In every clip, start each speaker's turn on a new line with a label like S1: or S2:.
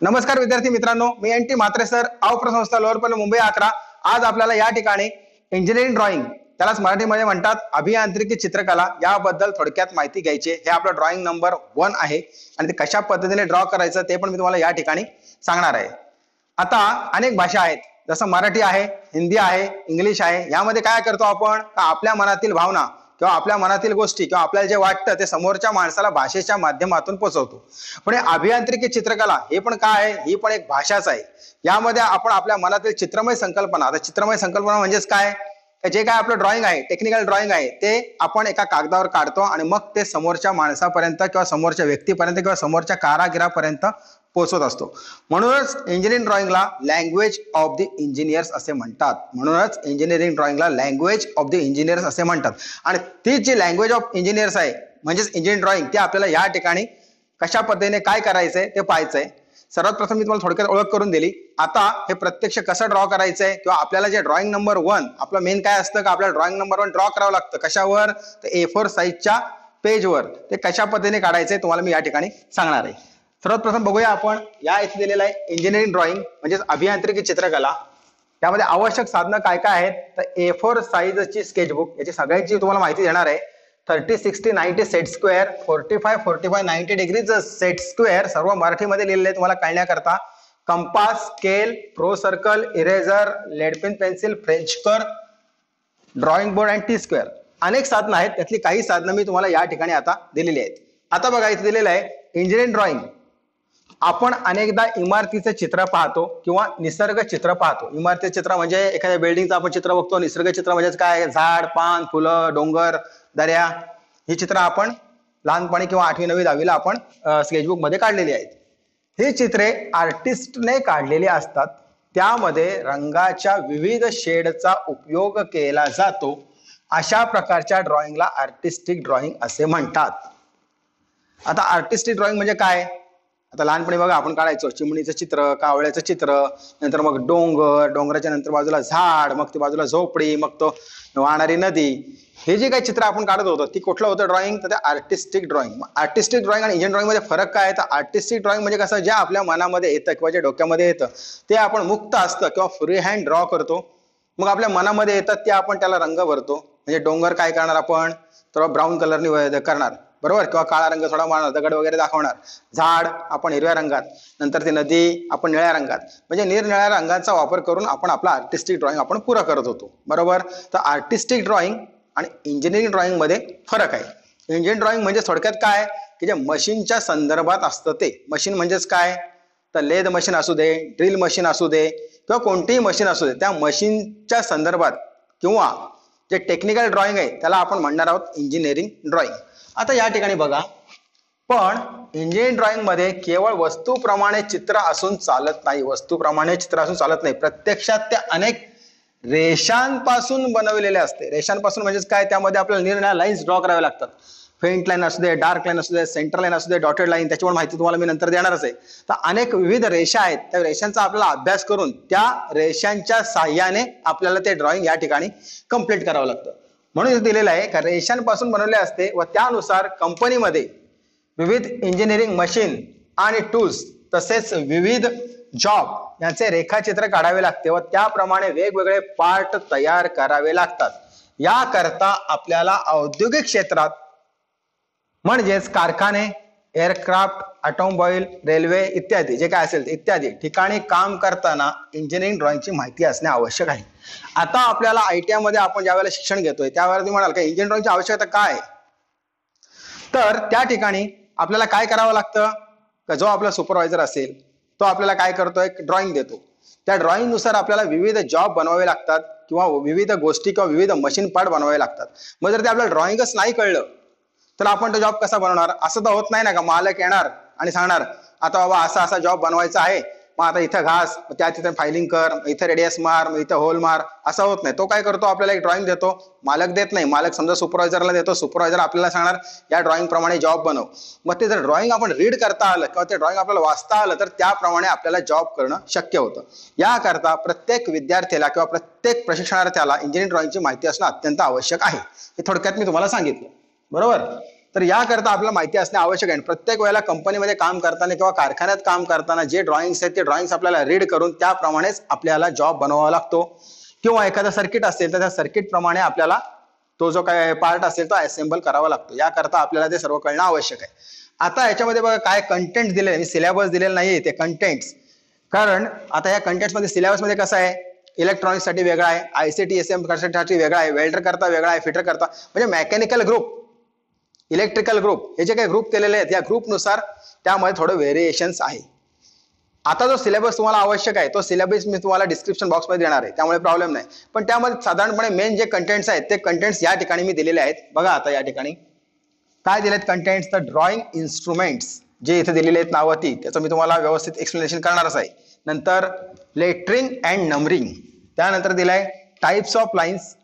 S1: नमस्कार विद्यार्थी मित्रांनो मी एन टी मात्रे सर अवप्र संस्था लोअरपल्ली मुंबई अकरा. आज आपल्याला या ठिकाणी इंजिनिअरिंग ड्रॉइंग त्यालाच मराठीमध्ये म्हणतात अभियांत्रिकी चित्रकला याबद्दल थोडक्यात माहिती घ्यायची हे आपलं ड्रॉइंग नंबर वन आहे. आणि ते कशा पद्धतीने ड्रॉ करायचं ते पण मी तुम्हाला या ठिकाणी सांगणार आहे. आता अनेक भाषा आहेत. जसं मराठी आहे हिंदी आहे इंग्लिश आहे. यामध्ये काय करतो आपण? का आपल्या मनातील भावना किंवा आपल्या मनातील गोष्टी किंवा आपल्याला जे वाटतं ते समोरच्या माणसाला भाषेच्या माध्यमातून पोचवतो. पण हे अभियांत्रिकी चित्रकला हे पण काय आहे? ही पण एक भाषाच आहे. यामध्ये आपण आपल्या मनातील चित्रमय संकल्पना आता चित्रमय संकल्पना म्हणजेच काय? जे काय आपलं ड्रॉइंग आहे टेक्निकल ड्रॉइंग आहे ते आपण एका कागदावर काढतो आणि मग ते समोरच्या माणसापर्यंत किंवा समोरच्या व्यक्तीपर्यंत किंवा समोरच्या कारागिरापर्यंत पोहोचत असतो. म्हणूनच इंजिनिअरिंग ड्रॉइंगला लँग्वेज ऑफ द इंजिनियर्स असे म्हणतात. म्हणूनच इंजिनिअरिंग ड्रॉइंगला लँग्वेज ऑफ द इंजिनियर्स असे म्हणतात. आणि ती जी लँग्वेज ऑफ इंजिनियर्स आहे म्हणजेच इंजिनिअरिंग ड्रॉइंग ते आपल्याला या ठिकाणी कशा पद्धतीने काय करायचंय ते पाहायचंय. सर्वात प्रथम मी तुम्हाला थोडक्यात ओळख करून दिली. आता हे प्रत्यक्ष कसं ड्रॉ करायचंय किंवा आपल्याला जे ड्रॉइंग नंबर वन आपलं मेन काय असतं का? आपल्याला ड्रॉइंग नंबर वन ड्रॉ करावं लागतं. कशावर? तर ए फोर साईजच्या पेजवर ते कशा पद्धतीने काढायचंय तुम्हाला मी या ठिकाणी सांगणार आहे. सर्वात प्रथम बघूया आपण या इथे दिलेलं आहे इंजिनिअरिंग ड्रॉइंग म्हणजेच अभियांत्रिकी चित्रकला. त्यामध्ये आवश्यक साधनं काय काय आहेत? तर ए फोर साईजची स्केचबुक याची सगळ्यांची तुम्हाला माहिती देणार आहे. Thirty sixty ninety set square forty five forty five ninety degrees set square सर्व मराठीमध्ये लिहिलेले आहे तुम्हाला कळण्याकरता. Compass scale pro circle eraser lead pin pencil french curve drawing board and T square अनेक साधनं आहेत त्यातली काही साधनं मी तुम्हाला या ठिकाणी आता दिलेली आहेत. आता बघा इथे दिलेलं आहे इंजिनिअरिंग ड्रॉइंग आपण अनेकदा इमारतीचे चित्र पाहतो किंवा निसर्ग चित्र पाहतो. इमारतीचे चित्र म्हणजे एखाद्या बिल्डिंगचं आपण चित्र बघतो निसर्ग चित्र म्हणजेच काय? झाड पान फुलं डोंगर दर्या ही चित्र आपण लहानपणी किंवा आठवी नवी दहावीला आपण स्केचबुकमध्ये काढलेली आहेत. ही चित्रे आर्टिस्टने काढलेली असतात. त्यामध्ये रंगाच्या विविध शेडचा उपयोग केला जातो. अशा प्रकारच्या ड्रॉइंगला आर्टिस्टिक ड्रॉइंग असे म्हणतात. आता आर्टिस्टिक ड्रॉइंग म्हणजे काय? आता लहानपणी बघा आपण काढायचो चिमणीचं चित्र कावळ्याचं चित्र नंतर मग डोंगर डोंगराच्या नंतर बाजूला झाड मग ती बाजूला झोपडी मग तो वाहणारी नदी. हे जे काही चित्र आपण काढत होतो ती कुठलं होतं ड्रॉइंग तर ते आर्टिस्टिक ड्रॉइंग आर्टिस्टिक ड्रॉइंग आणि इंजिन ड्रॉइंगमध्ये फरक काय तर आर्टिस्टिक ड्रॉइंग म्हणजे कसं जे आपल्या मनामध्ये येतं किंवा जे डोक्यामध्ये येतं ते आपण मुक्त असतं किंवा फ्री हँड ड्रॉ करतो. मग आपल्या मनामध्ये येतात ते आपण त्याला रंग भरतो. म्हणजे डोंगर काय करणार आपण? तर ब्राऊन कलरनी करणार. बरोबर? किंवा काळा रंग थोडा मारणार दगड वगैरे दाखवणार. झाड आपण हिरव्या रंगात. नंतर ती नदी आपण निळ्या रंगात. म्हणजे निरनिळ्या रंगांचा वापर करून आपण आपला आर्टिस्टिक ड्रॉइंग आपण पुरा करत होतो. बरोबर? तर आर्टिस्टिक ड्रॉइंग आणि इंजिनिअरिंग ड्रॉइंगमध्ये फरक आहे. इंजिनिअरिंग ड्रॉइंग म्हणजे थोडक्यात काय? की जे मशीनच्या संदर्भात असतं ते. मशीन म्हणजेच काय? तर लेद मशीन असू दे ड्रिल मशीन असू दे किंवा कोणतीही मशीन असू दे त्या मशीनच्या संदर्भात किंवा जे टेक्निकल ड्रॉइंग आहे त्याला आपण म्हणणार आहोत इंजिनिअरिंग ड्रॉइंग आता या ठिकाणी बघा. पण इंजिनिअरिंग ड्रॉइंगमध्ये केवळ वस्तूप्रमाणे चित्र असून चालत नाही. वस्तूप्रमाणे चित्र असून चालत नाही. प्रत्यक्षात ते अनेक रेषांपासून बनवलेले असते. रेषांपासून म्हणजेच काय? त्यामध्ये आपल्याला निरनिळ्या लाईन्स ड्रॉ कराव्या लागतात. फेंट लाईन असू दे डार्क लाईन असू दे सेंटर लाईन असू दे डॉटेड लाईन त्याच्यावर माहिती तुम्हाला मी नंतर देणारच आहे. तर अनेक विविध रेषा आहेत. त्या रेषांचा आपल्याला अभ्यास करून त्या रेषांच्या साह्याने आपल्याला ते ड्रॉइंग या ठिकाणी कंप्लीट करावं लागतं. म्हणून इथे दिलेलं आहे का रेषांपासून बनवले असते व त्यानुसार कंपनीमध्ये विविध इंजिनिअरिंग मशीन आणि टूल्स तसेच विविध जॉब यांचे रेखाचित्र काढावे लागते व त्याप्रमाणे वेगवेगळे पार्ट तयार करावे लागतात. याकरता आपल्याला औद्योगिक क्षेत्रात म्हणजेच कारखाने एअरक्राफ्ट ऑटोमोबाईल रेल्वे इत्यादी जे काय असेल इत्यादी ठिकाणी काम करताना इंजिनिअरिंग ड्रॉइंगची माहिती असणे आवश्यक आहे. आता आपल्याला आय टी मध्ये आपण ज्यावेळेला शिक्षण घेतोय त्यावेळेला तुम्ही म्हणाल का इंजिनिअरिंग ड्रॉइंगची आवश्यकता काय तर त्या ठिकाणी आपल्याला काय करावं लागतं? का जो आपला सुपरवायझर असेल तो आपल्याला काय करतो? एक ड्रॉइंग देतो. त्या ड्रॉइंगनुसार आपल्याला विविध जॉब बनवावे लागतात किंवा विविध गोष्टी किंवा विविध मशीन पार्ट बनवावे लागतात. मग जर ते आपल्याला ड्रॉइंगच नाही कळलं तर आपण तो जॉब कसा बनवणार? असं तर होत नाही ना का? मालक येणार आणि सांगणार आता बाबा असा असा जॉब बनवायचा आहे. मग आता इथं घास त्या तिथे फायलिंग कर इथं रेडियस मार मग इथं होल मार. असं होत नाही. तो काय करतो? आपल्याला एक ड्रॉइंग देतो. मालक देत नाही. मालक समजा सुपरवायझरला देतो. सुपरवायझर आपल्याला सांगणार या ड्रॉइंग प्रमाणे जॉब बनव. मग ते जर ड्रॉइंग आपण रीड करता आलं किंवा ते ड्रॉइंग आपल्याला वाचता आलं तर त्याप्रमाणे आपल्याला जॉब करणं शक्य होतं. याकरता प्रत्येक विद्यार्थ्याला किंवा प्रत्येक प्रशिक्षणार्थ्याला इंजिनिअरिंग ड्रॉइंगची माहिती असणं अत्यंत आवश्यक आहे. हे थोडक्यात मी तुम्हाला सांगितलं. बरोबर? तर याकरता आपल्याला माहिती असणे आवश्यक आहे. प्रत्येक वेळेला कंपनीमध्ये काम करताना किंवा कारखान्यात काम करताना जे ड्रॉइंग्स आहेत ते ड्रॉइंग्स आपल्याला रीड करून त्याप्रमाणेच आपल्याला जॉब बनवावा लागतो. किंवा एखादा सर्किट असेल तर त्या सर्किट प्रमाणे आपल्याला तो जो काय पार्ट असेल तो असेंबल करावा लागतो. याकरता आपल्याला ते सर्व कळणं आवश्यक आहे. आता याच्यामध्ये बघा काय कंटेंट दिले मी सिलेबस दिलेलं नाहीये ते कंटेंट्स कारण आता या कंटेंट्समध्ये मध्ये मध्ये कसं आहे? इलेक्ट्रॉनिक्ससाठी वेगळा आहे. आयसीटी एस एमसाठी वेगळा आहे. वेल्डर करता वेगळा आहे. फिटर करता. म्हणजे मेकॅनिकल ग्रुप इलेक्ट्रिकल ग्रुप हे जे काही ग्रुप केलेले आहेत या ग्रुपनुसार त्यामध्ये थोडं व्हेरिएशन्स आहे. आता जो सिलेबस तुम्हाला आवश्यक आहे तो सिलेबस मी तुम्हाला डिस्क्रिप्शन बॉक्समध्ये देणार आहे. त्यामुळे प्रॉब्लेम नाही. पण त्यामध्ये साधारणपणे मेन जे कंटेंट्स आहेत ते कंटेंट्स या ठिकाणी मी दिलेले आहेत. बघा आता या ठिकाणी. काय दिलेत कंटेंट्स तर ड्रॉइंग इन्स्ट्रुमेंट्स जे इथे दिलेले आहेत नावं ती त्याचं मी तुम्हाला व्यवस्थित एक्सप्लेनेशन करणारच आहे. नंतर लेटरिंग अँड नंबरिंग त्यानंतर दिलंय types of lines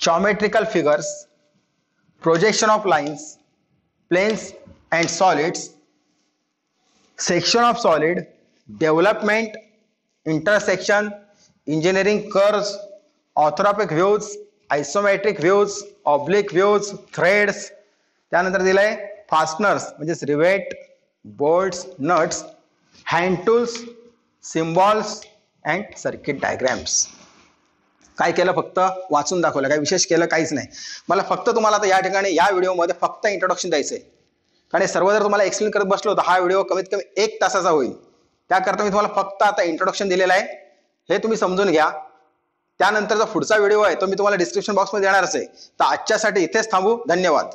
S1: geometrical figures projection of lines planes and solids section of solid development intersection engineering curves orthographic views isometric views oblique views threads त्यानंतर दिलंय फास्टनर्स म्हणजेच rivet bolts nuts hand tools symbols and circuit diagrams काय केलं फक्त? वाचून दाखवलं. काय विशेष केलं? काहीच नाही. मला फक्त तुम्हाला आता या ठिकाणी या व्हिडिओमध्ये फक्त इंट्रोडक्शन द्यायचं आहे कारण सर्व जर तुम्हाला एक्सप्लेन करत बसलो तर हा व्हिडिओ कमीत कमी एक तासाचा होईल. त्याकरता मी तुम्हाला फक्त आता इंट्रोडक्शन दिलेलं आहे. हे तुम्ही समजून घ्या. त्यानंतरचा पुढचा व्हिडिओ आहे तो मी तुम्हाला डिस्क्रिप्शन बॉक्समध्ये देणारच आहे. तर आजच्यासाठी इथेच थांबू. धन्यवाद.